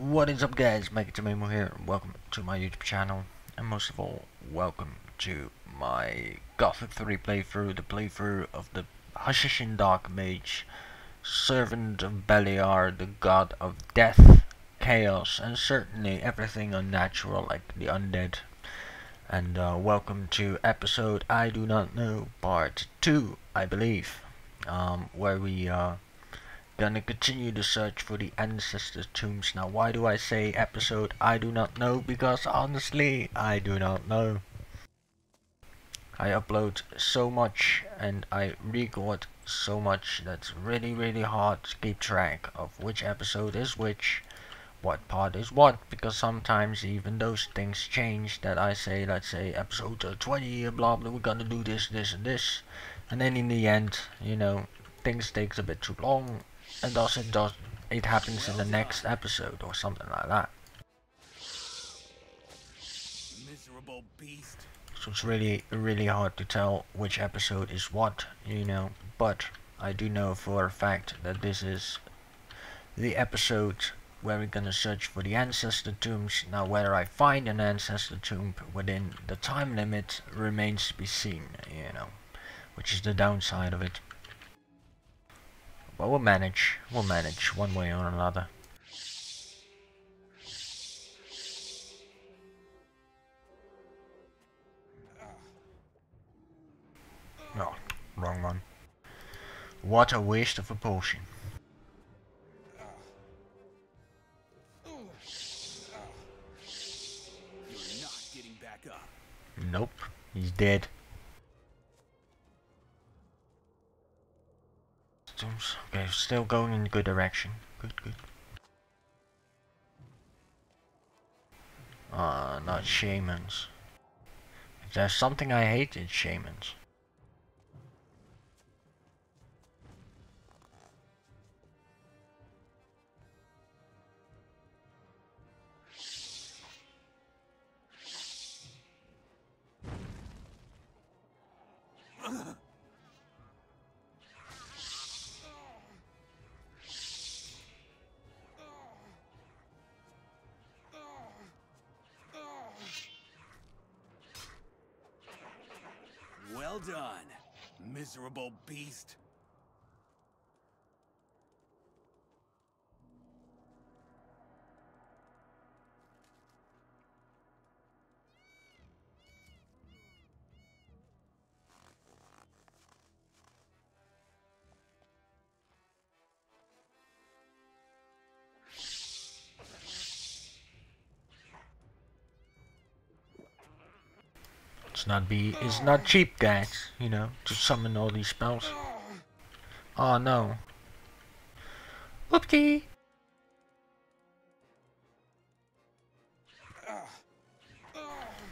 What is up guys, It Memo here, welcome to my YouTube channel, and most of all, welcome to my Gothic 3 playthrough, the playthrough of the Hashishin Dark Mage, servant of Beliar, the god of death, chaos, and certainly everything unnatural like the undead. And uh, welcome to episode I Do Not Know, part 2, I believe, um, where we uh, gonna continue the search for the ancestor tombs. Now, why do I say episode I do not know? Because honestly, I do not know. I upload so much and I record so much that's really really hard to keep track of which episode is which, what part is what, because sometimes even those things change that I say, let's say episode uh, 20, blah blah, we're gonna do this, this and this, and then in the end, you know, things takes a bit too long and thus it does it happens in the next episode or something like that. Miserable beast. So it's really really hard to tell which episode is what, you know, but I do know for a fact that this is the episode where we're gonna search for the ancestor tombs. Now whether I find an ancestor tomb within the time limit remains to be seen, you know, which is the downside of it. But we'll manage. We'll manage one way or another. No, wrong one. What a waste of a potion. You're not getting back up. Nope, he's dead. Stones. Okay, still going in good direction. Good, good. Ah, uh, not shamans. If there's something I hate, it's shamans. Well done, miserable beast. It's not be it's not cheap guys, you know, to summon all these spells. Oh no. Whoopsie!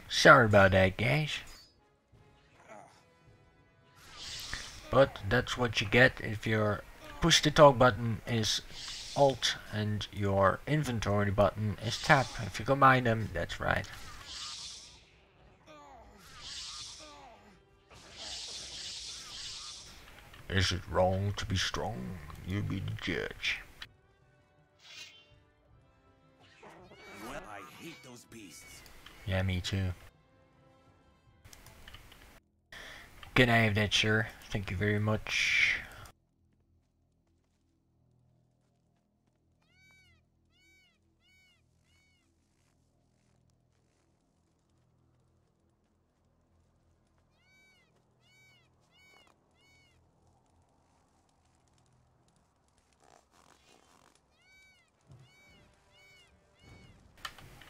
Sorry about that guys. But that's what you get if your push to talk button is alt and your inventory button is tab. If you combine them, that's right. Is it wrong to be strong? You be the judge. Well, I hate those beasts. Yeah, me too. Good night, have that, sir? Thank you very much.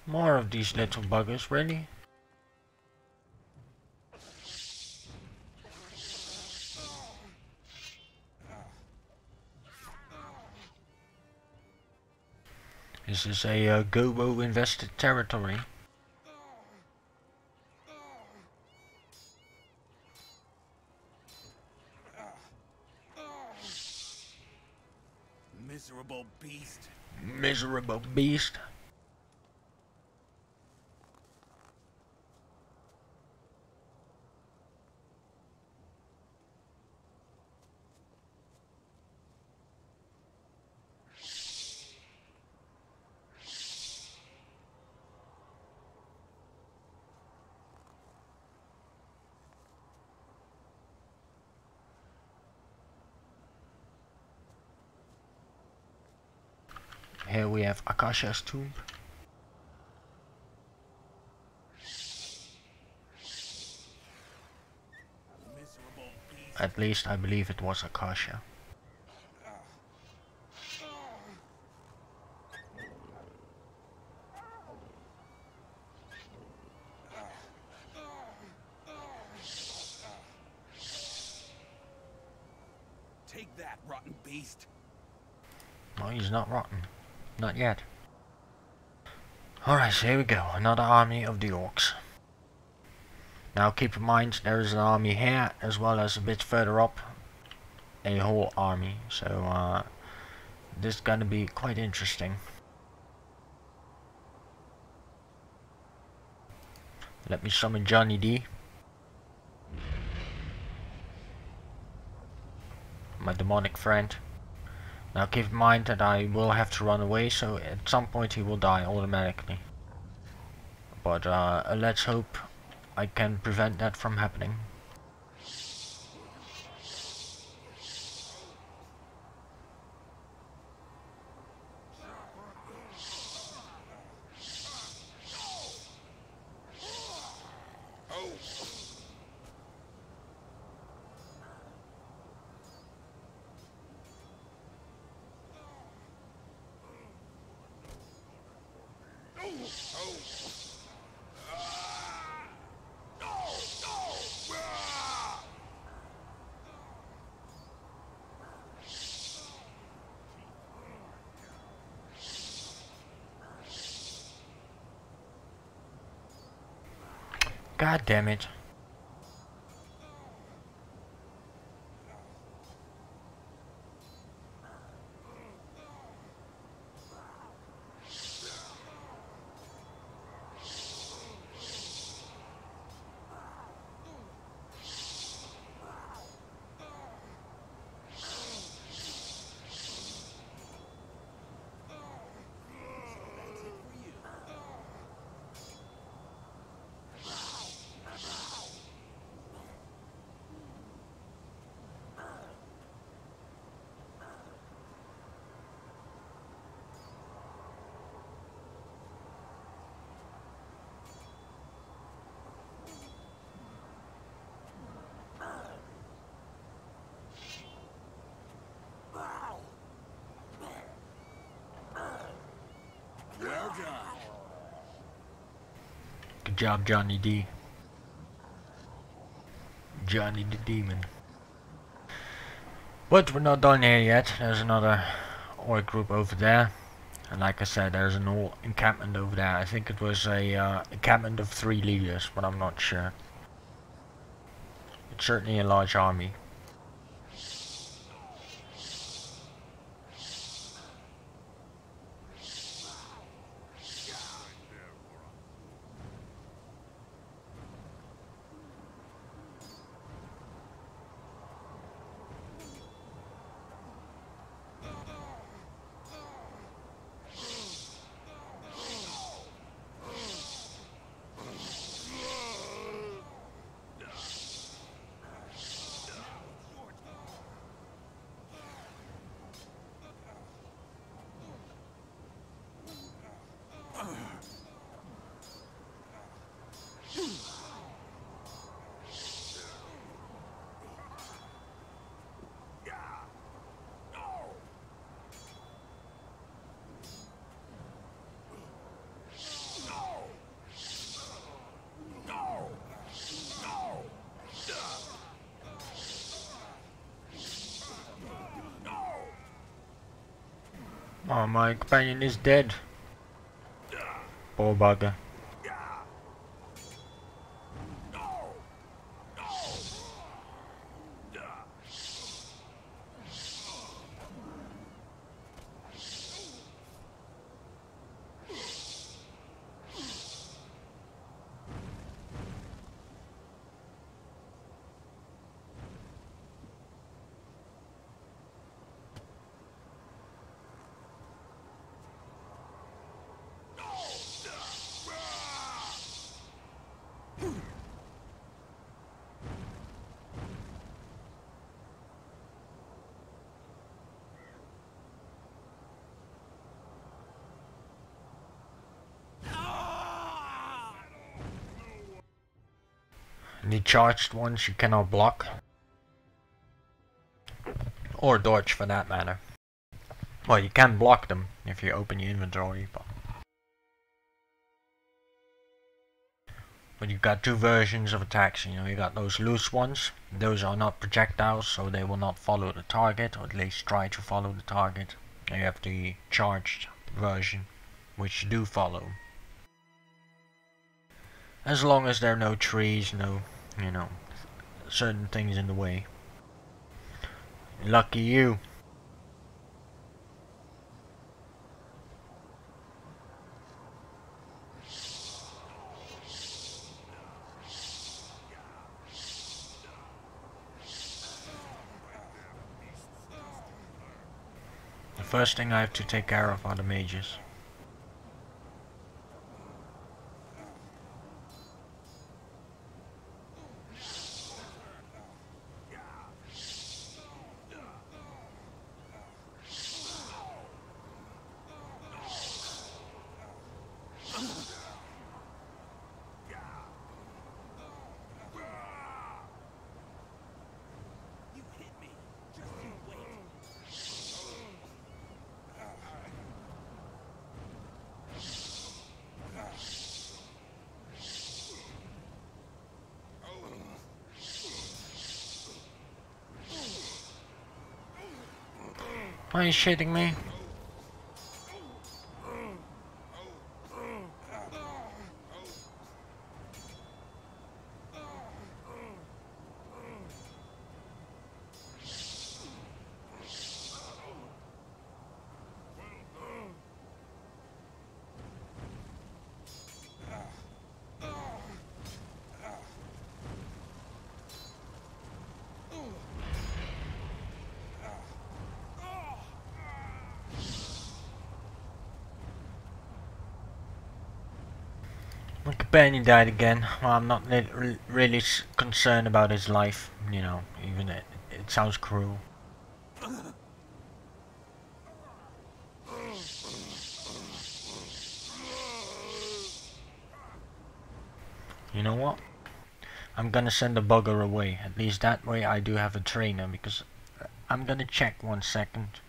More of these little buggers, really? This is a uh, Gobo invested territory. Miserable beast. Miserable beast. Here we have Akasha's tomb. At least I believe it was Akasha. Take that, rotten beast. Well, he's not rotten. Not yet. So here we go. Another army of the orcs. Now keep in mind there is an army here as well as a bit further up a whole army. So uh, this is gonna be quite interesting. Let me summon Johnny D. My demonic friend. Now keep in mind that I will have to run away, so at some point he will die automatically. But uh, let's hope I can prevent that from happening. God job, Johnny D. Johnny the Demon. But we're not done here yet. There's another orc group over there. And like I said, there's an whole encampment over there. I think it was a uh, encampment of three leaders, but I'm not sure. It's certainly a large army. Oh, my companion is dead. Poor bugger. Charged ones you cannot block. Or dodge for that matter. Well, you can block them if you open your inventory, but... But you've got two versions of attacks, you know, you got those loose ones. Those are not projectiles, so they will not follow the target, or at least try to follow the target. And you have the charged version, which do follow. As long as there are no trees, no, you know, certain things in the way. Lucky you. The first thing I have to take care of are the mages. You hit me. Just you wait. Are you shitting me? Companion died again. Well, I'm not really concerned about his life. You know, even it, it sounds cruel. You know what? I'm gonna send the bugger away. At least that way I do have a trainer because uh, I'm gonna check one second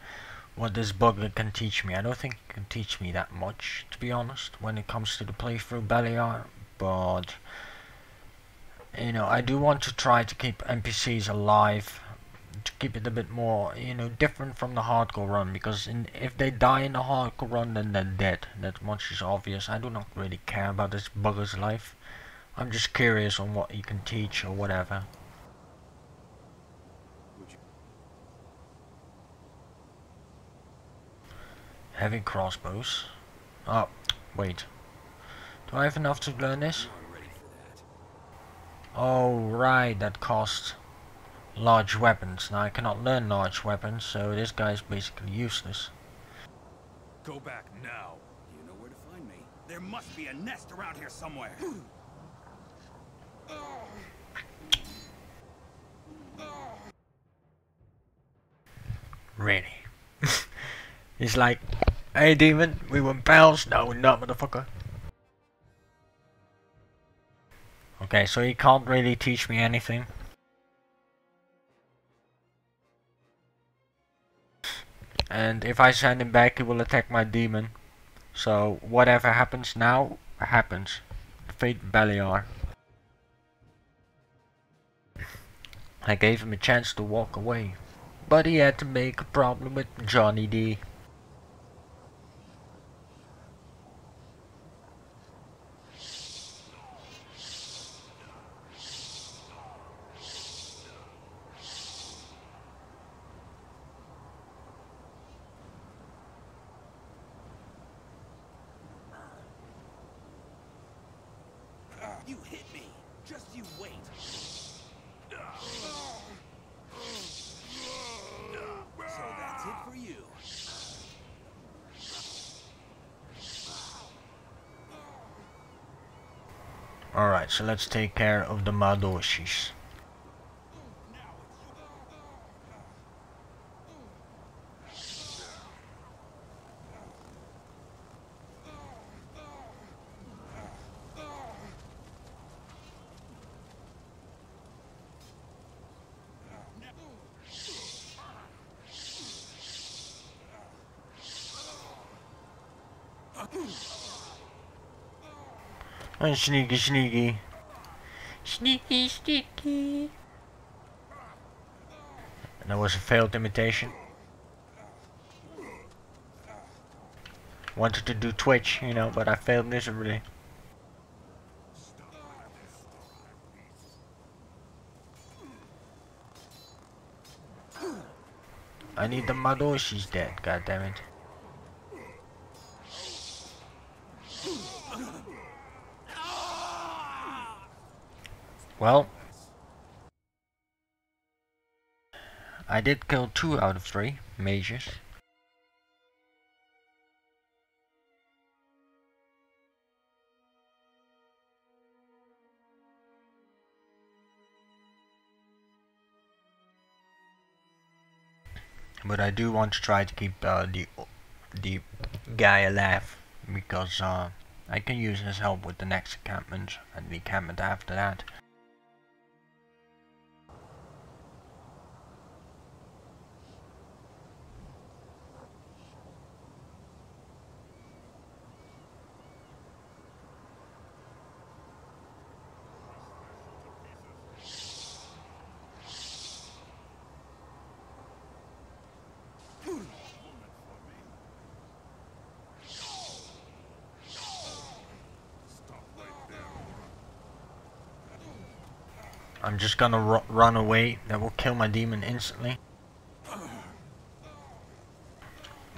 what this bugger can teach me. I don't think it can teach me that much, to be honest, when it comes to the playthrough Beliar, but you know, I do want to try to keep NPCs alive, to keep it a bit more, you know, different from the hardcore run, because in, if they die in the hardcore run, then they're dead. That much is obvious. I do not really care about this bugger's life. I'm just curious on what he can teach or whatever. Heavy crossbows. Oh, wait. Do I have enough to learn this? I'm ready for that. Oh, right, that costs large weapons. Now I cannot learn large weapons, so this guy is basically useless. Go back now. You know where to find me. There must be a nest around here somewhere. Really. He's like, hey demon, we were pals. No, we're not, motherfucker. Okay, so he can't really teach me anything. And if I send him back, he will attack my demon. So whatever happens now, happens. Fate Beliar. I gave him a chance to walk away, but he had to make a problem with Johnny D. Let's take care of the Madoshis. And sneaky sneaky. Sneaky, sneaky. That was a failed imitation. Wanted to do Twitch, you know, but I failed miserably. I need the model, she's dead, god damn it. Well, I did kill two out of three mages. But I do want to try to keep uh, the the guy alive because uh, I can use his help with the next encampment and the encampment after that. I'm just gonna run away. That will kill my demon instantly.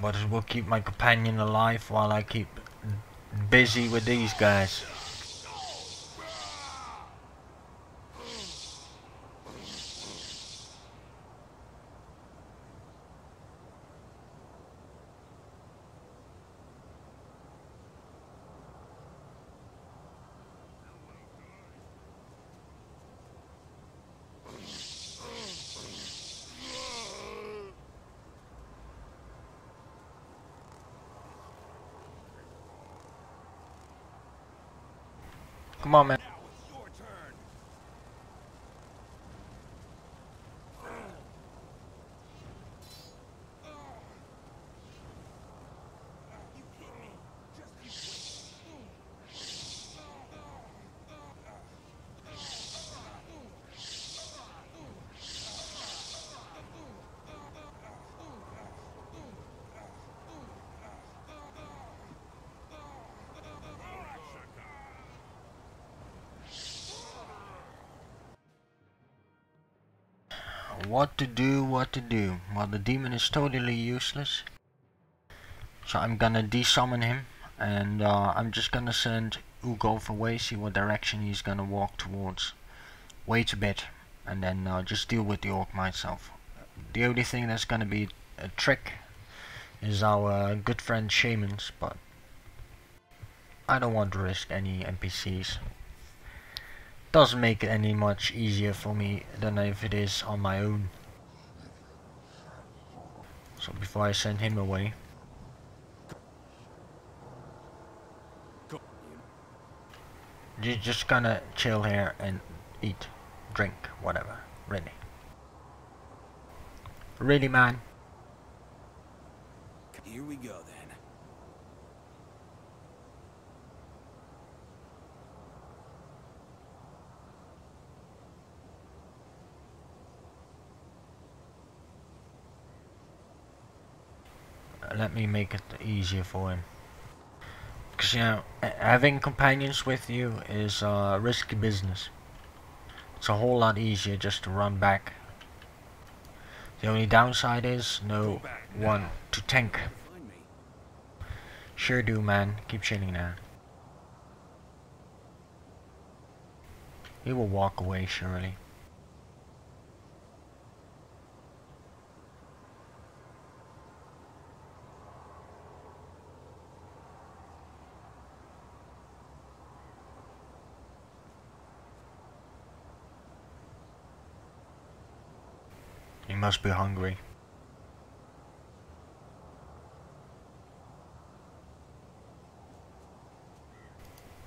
But it will keep my companion alive while I keep busy with these guys. Come what to do, what to do. Well, the demon is totally useless. So I'm gonna desummon him, and uh, I'm just gonna send Ugolf away, see what direction he's gonna walk towards. Wait a bit, and then uh, just deal with the orc myself. The only thing that's gonna be a trick is our uh, good friend Shamans, but I don't want to risk any NPCs doesn't make it any much easier for me than if it is on my own. So before I send him away. You're just gonna chill here and eat, drink, whatever. Really. Really man. Here we go then. Let me make it easier for him. Because, you know, having companions with you is uh, risky business. It's a whole lot easier just to run back. The only downside is no one to tank. Sure do, man. Keep chilling now. He will walk away, surely. Must be hungry.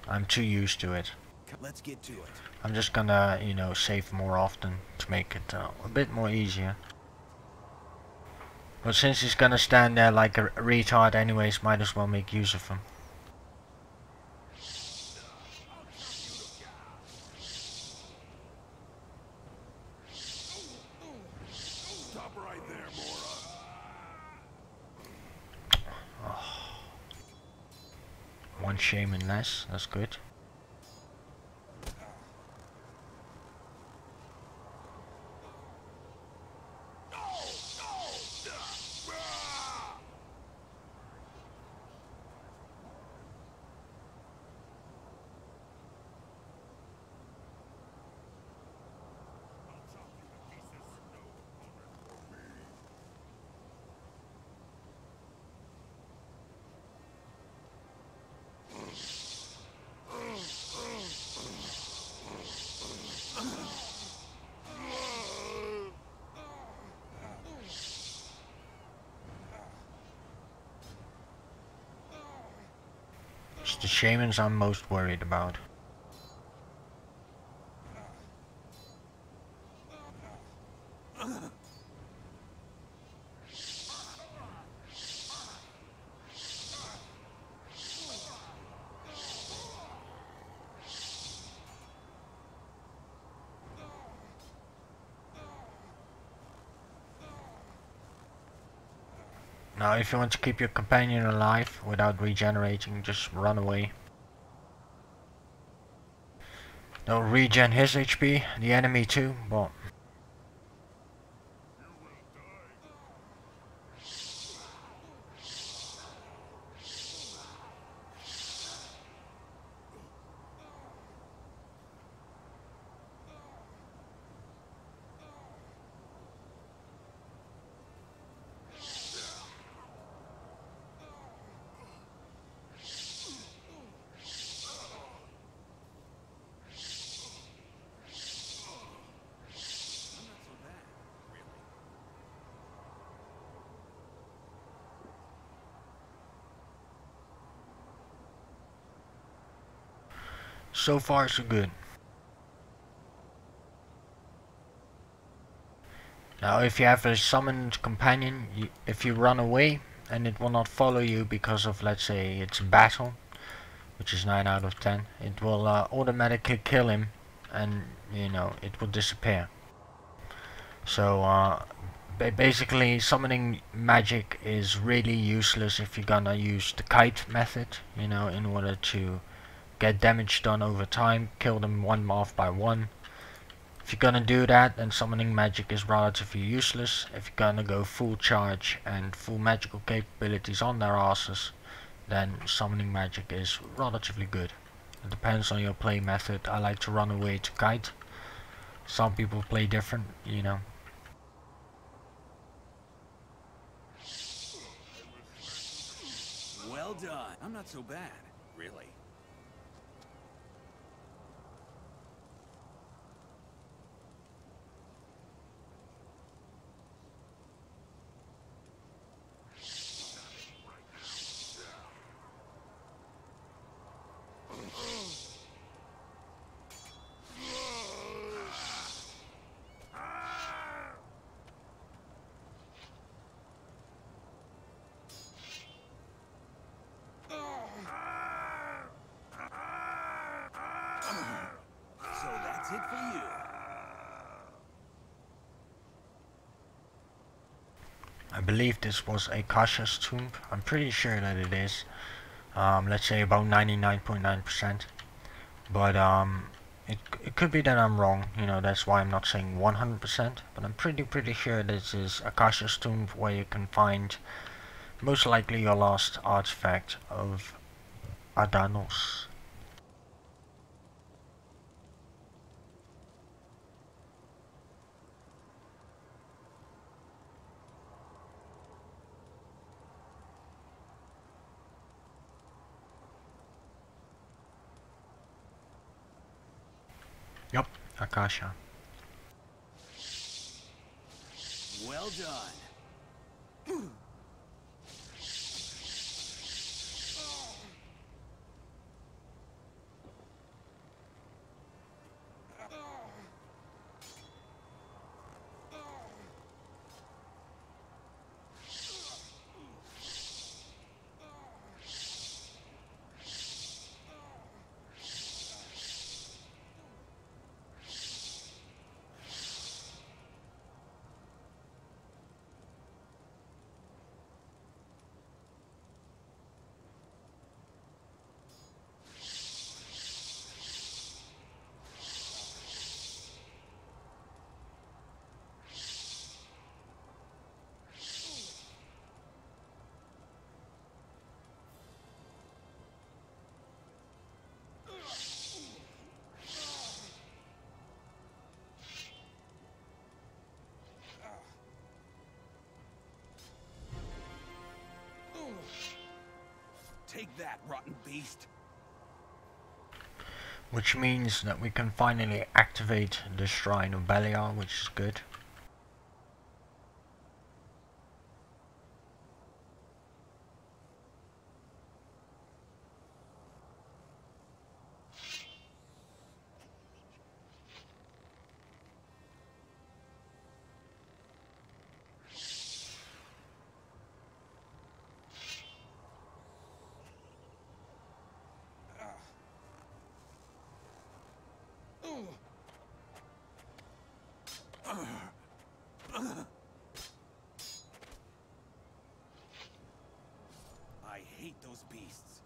I'm too used to it. Let's get to it. I'm just gonna, you know, save more often to make it uh, a bit more easier. But since he's gonna stand there like a retard anyways, might as well make use of him. One less, that's good. The shamans I'm most worried about. If you want to keep your companion alive without regenerating, just run away. They'll regen his HP, the enemy too, but So far so good. Now if you have a summoned companion, you, if you run away and it will not follow you because of let's say it's a battle, which is 9 out of 10, it will uh, automatically kill him and you know it will disappear. So uh, ba basically summoning magic is really useless if you're gonna use the kite method, you know, in order to get damage done over time, kill them one moth by one. If you're gonna do that, then summoning magic is relatively useless. If you're gonna go full charge and full magical capabilities on their asses, then summoning magic is relatively good. It depends on your play method. I like to run away to kite. Some people play different, you know. Well done. I'm not so bad, really. So that's it for you. I believe this was Akasha's tomb. I'm pretty sure that it is. Um, let's say about 99.9%. percent but um, it, it could be that I'm wrong. You know, that's why I'm not saying 100%. But I'm pretty, pretty sure this is Akasha's tomb where you can find most likely your last artifact of Adanos. Akasha. Take that, rotten beast. Which means that we can finally activate the Shrine of Beliar, which is good. I hate those beasts.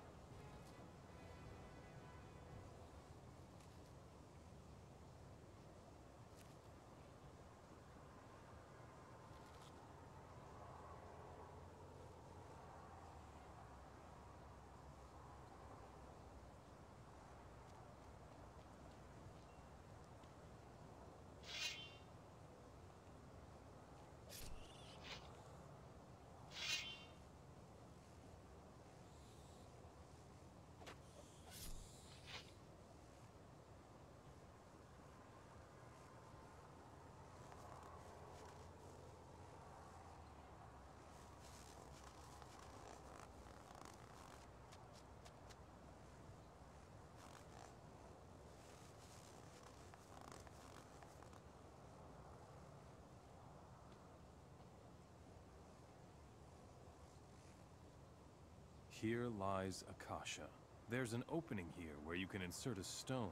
Here lies Akasha. There's an opening here where you can insert a stone.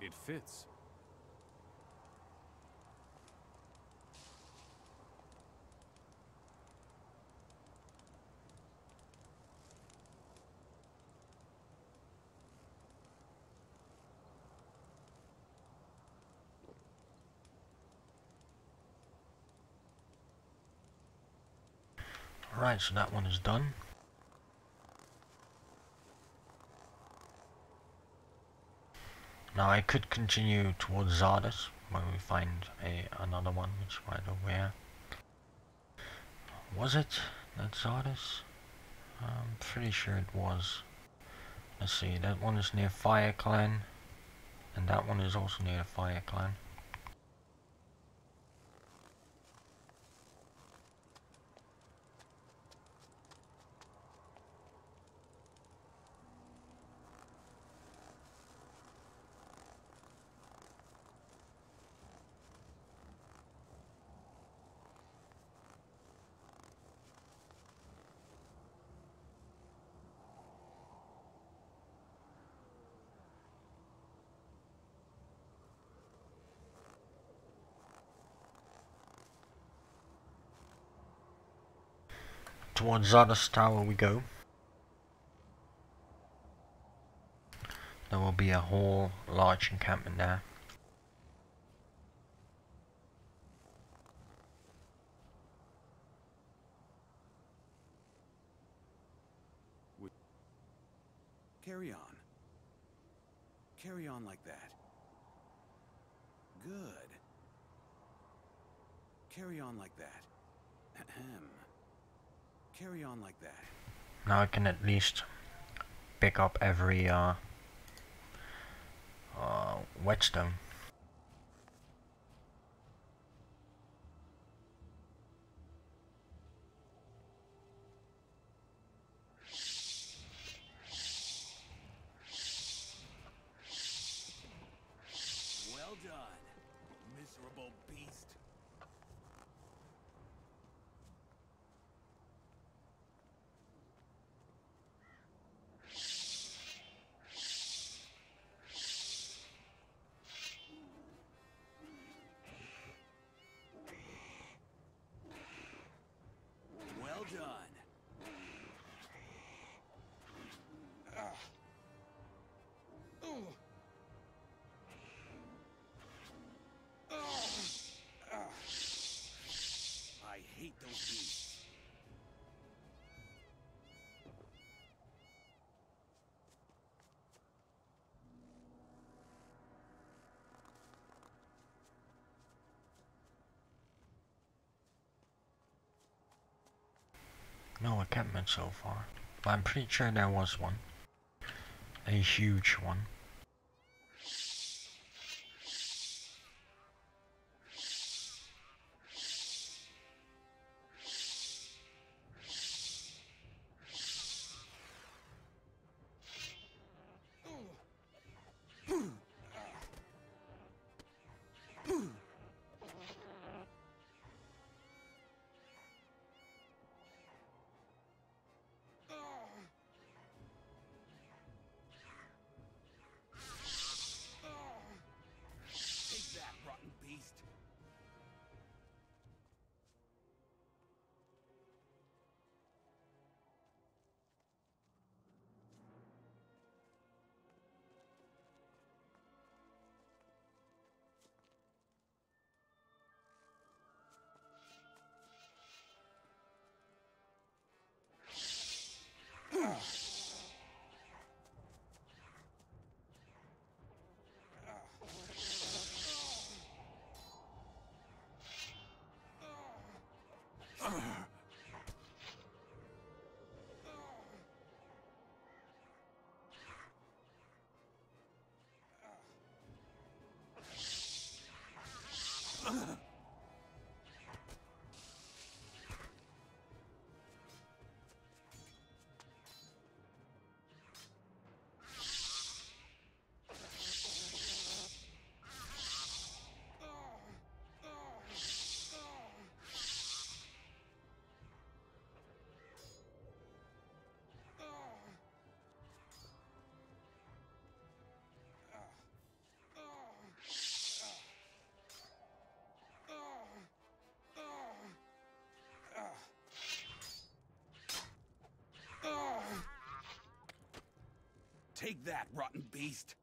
It fits. Right, so that one is done. Now I could continue towards Zardas when we find a another one which is right over here. Was it that Zardas? I'm pretty sure it was. Let's see, that one is near Fire Clan and that one is also near Fire Clan. Towards Zardas Tower we go. There will be a whole large encampment there. Carry on. Carry on like that. Good. Carry on like that. Carry on like that. Now I can at least pick up every uh, uh, whetstone. No encampment so far. But I'm pretty sure there was one. A huge one. Take that, rotten beast.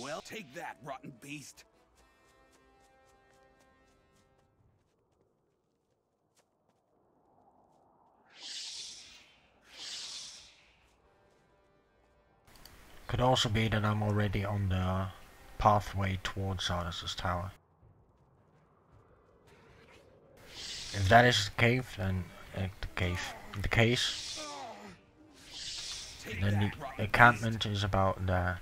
Well, take that, rotten beast. Could also be that I'm already on the pathway towards Zardas' tower. If that is the cave, then uh, the cave, the case, then the encampment is about there.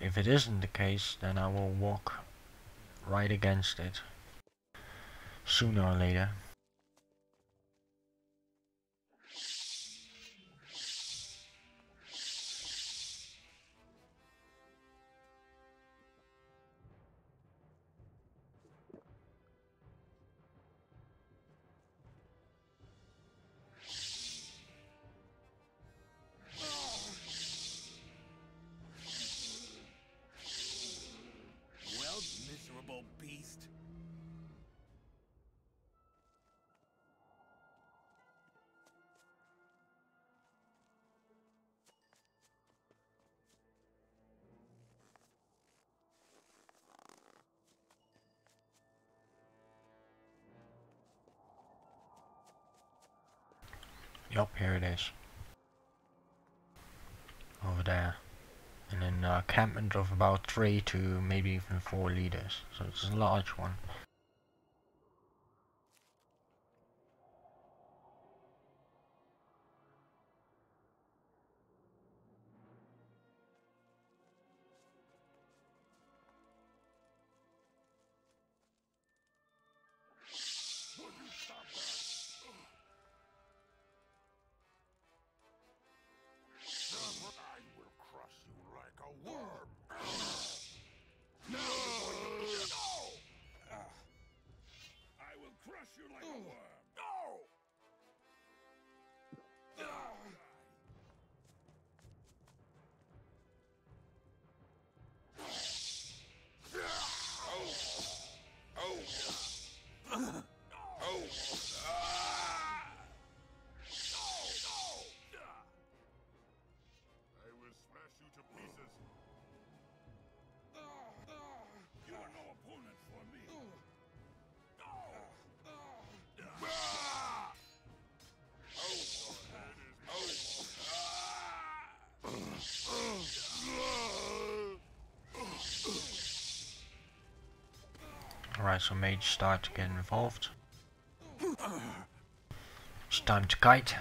If it isn't the case, then I will walk right against it. Sooner or later. Uh, and a encampment of about 3 to maybe even 4 leaders. So it's a large one. So mage start to get involved. It's time to kite.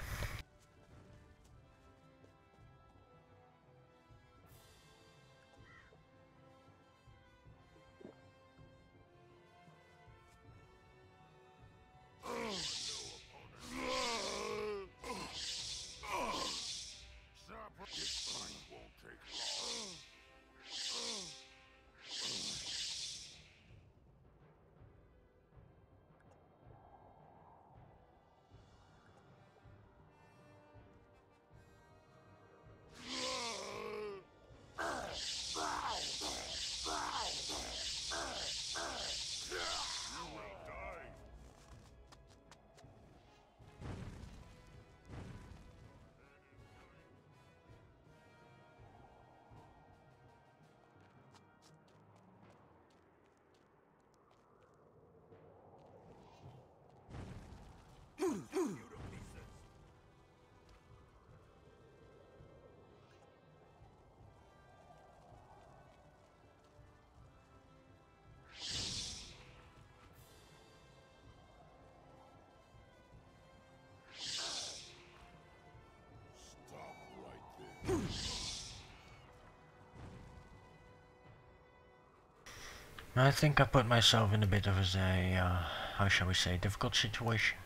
I think I put myself in a bit of a, uh, how shall we say, difficult situation.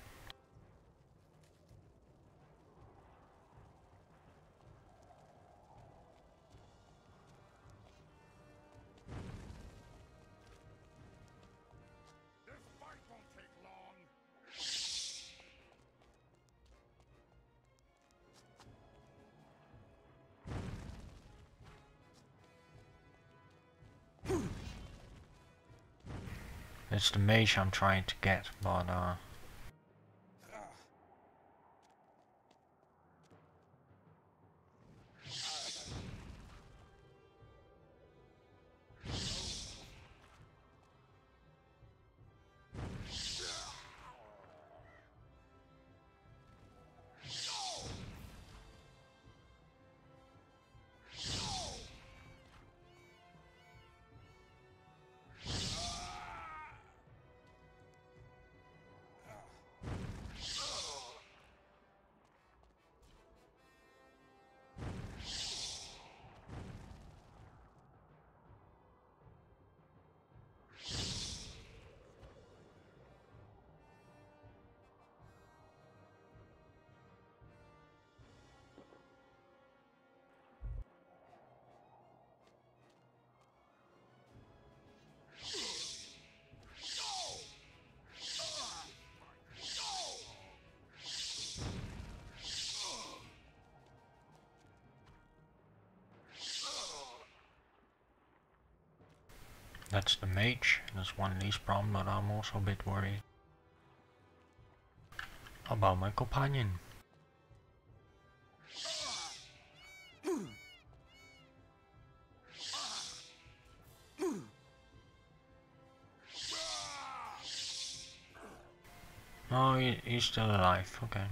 It's the mage I'm trying to get, but uh, that's the mage. That's one least problem, but I'm also a bit worried about my companion. Oh, he, he's still alive. Okay.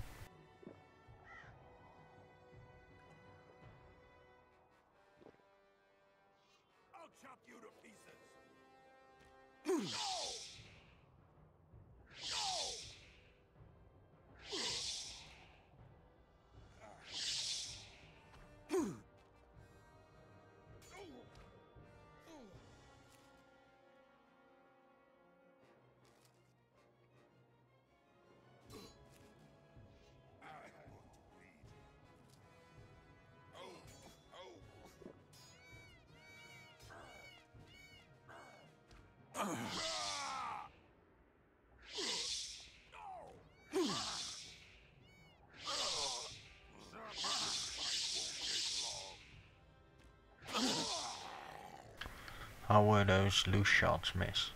Were those loose shots miss?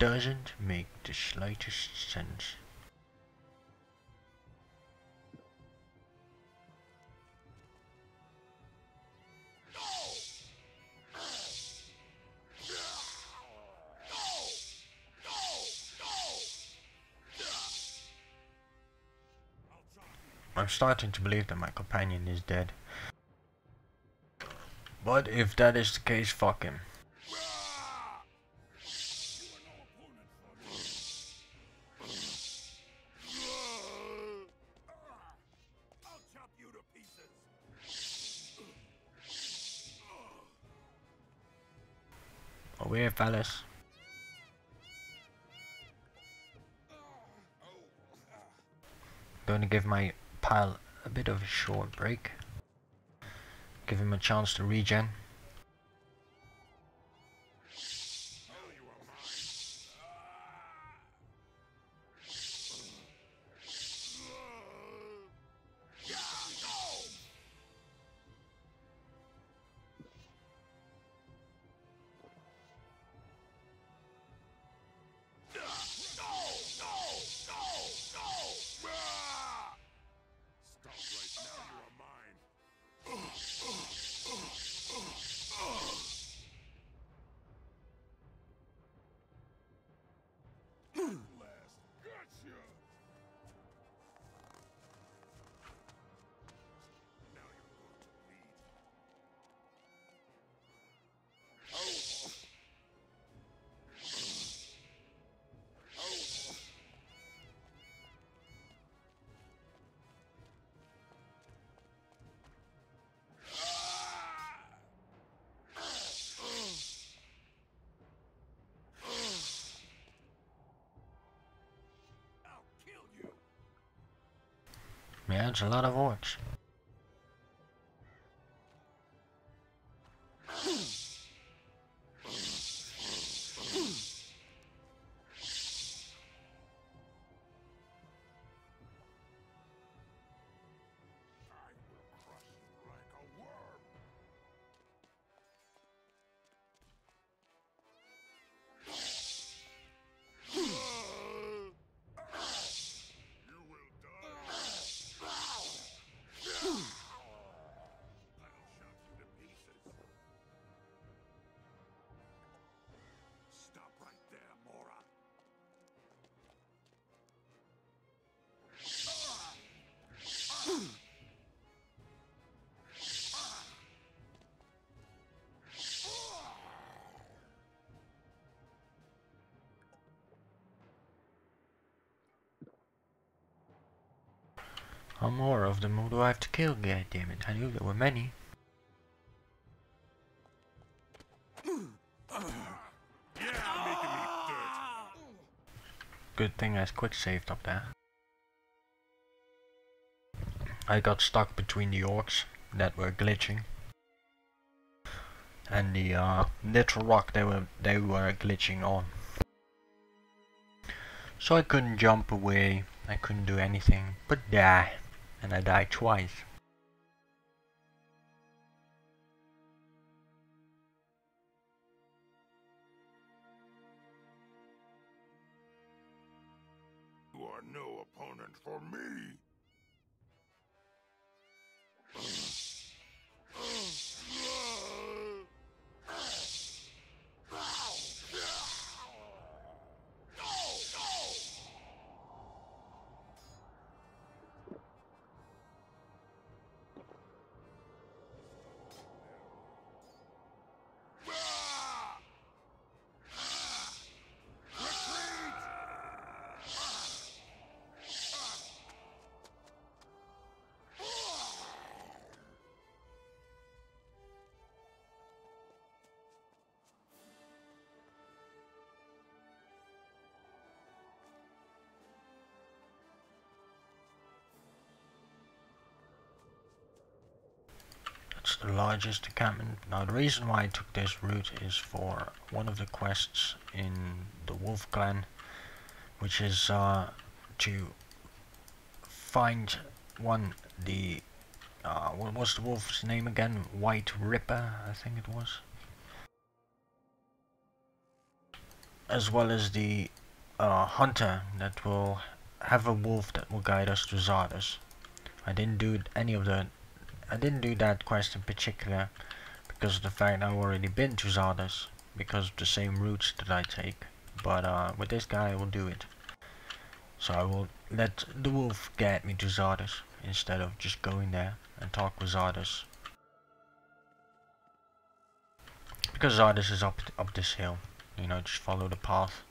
Doesn't make the slightest sense. I'm starting to believe that my companion is dead. But if that is the case, fuck him. Oh, Over here, fellas. Gonna give my pile a bit of a short break. Give him a chance to regen. It's a lot of orcs. How more of them do I have to kill? God damn it! I knew there were many. Good thing I quick saved up there. I got stuck between the orcs that were glitching and the uh, little rock they were they were glitching on. So I couldn't jump away. I couldn't do anything but die, and I died twice. The largest encampment. Now the reason why I took this route is for one of the quests in the Wolf Clan, which is uh, to find one the uh, what was the wolf's name again? White Ripper, I think it was. As well as the uh, hunter that will have a wolf that will guide us to Zardas. I didn't do any of the I didn't do that quest in particular because of the fact I've already been to Zardas because of the same routes that I take. But uh, with this guy I will do it. So I will let the wolf get me to Zardas instead of just going there and talk with Zardas. Because Zardas is up up this hill. You know, just follow the path.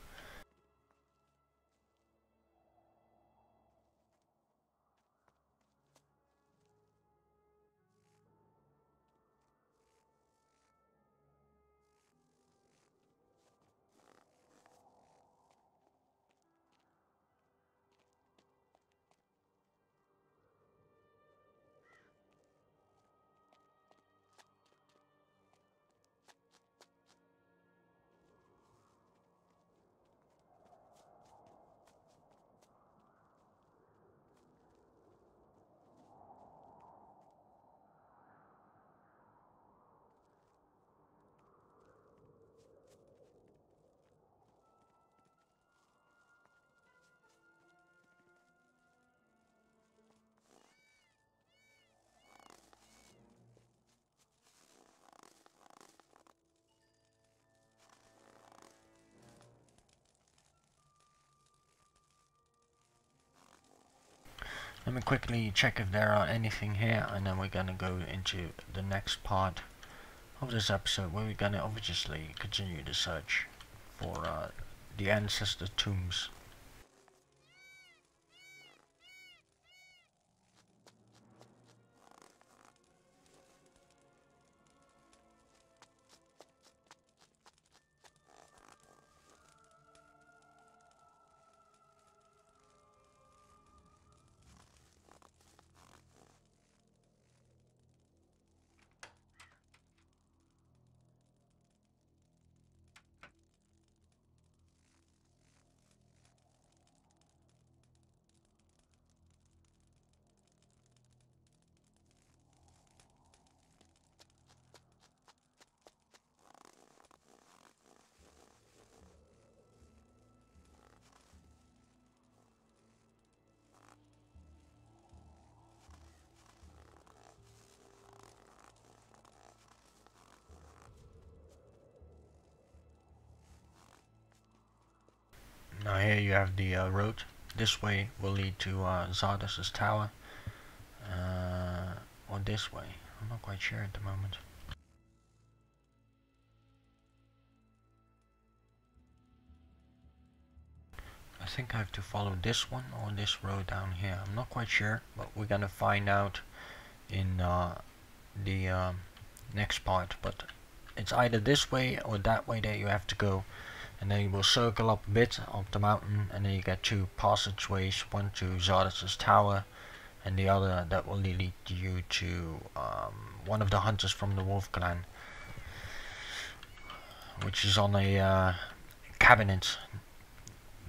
Let me quickly check if there are anything here and then we're gonna go into the next part of this episode where we're gonna obviously continue the search for uh, the ancestor tombs. Now here you have the uh, road. This way will lead to uh, tower. Uh, or this way. I'm not quite sure at the moment. I think I have to follow this one or this road down here. I'm not quite sure, but we're gonna find out in uh, the um, next part. But it's either this way or that way that you have to go and then you will circle up a bit up the mountain and then you get two passageways one to Zardas' tower and the other that will lead you to um, one of the hunters from the wolf clan which is on a uh, cabinet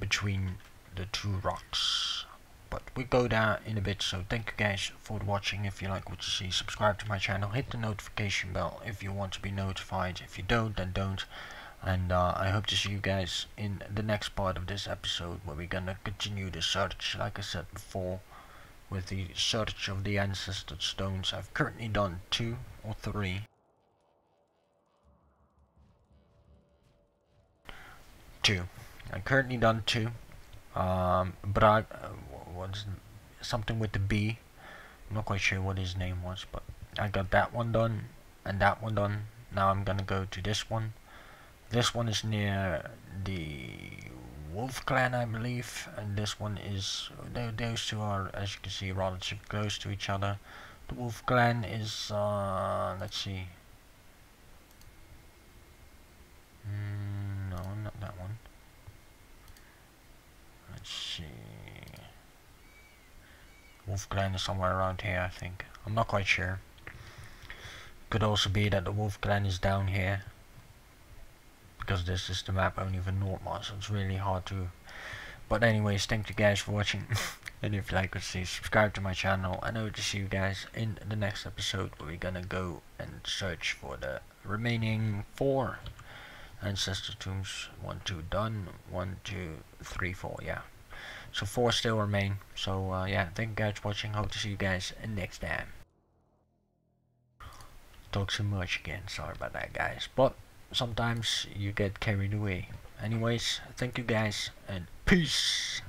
between the two rocks. But we go there in a bit so thank you guys for watching. If you like what you see subscribe to my channel hit the notification bell if you want to be notified. If you don't then don't and uh, I hope to see you guys in the next part of this episode where we're gonna continue the search like I said before with the search of the ancestor stones I've currently done two or three. Two. I've currently done two. Um, but I uh, was something with the B. I'm not quite sure what his name was but I got that one done and that one done. Now I'm gonna go to this one this one is near the Wolf Clan, I believe, and this one is. Those two are, as you can see, relatively close to each other. The Wolf Clan is. Uh, let's see. Mm, no, not that one. Let's see. Wolf Clan is somewhere around here, I think. I'm not quite sure. Could also be that the Wolf Clan is down here because this is the map only for Nordmark, so it's really hard to. But anyways, thank you guys for watching. and if you like what you see, subscribe to my channel. And I hope to see you guys in the next episode where we're gonna go and search for the remaining four ancestor tombs. One, two done. One, two, three, four. Yeah. So four still remain. So uh, yeah, thank you guys for watching. Hope to see you guys next time. Talk so much again. Sorry about that, guys. But sometimes you get carried away. Anyways, thank you guys and peace.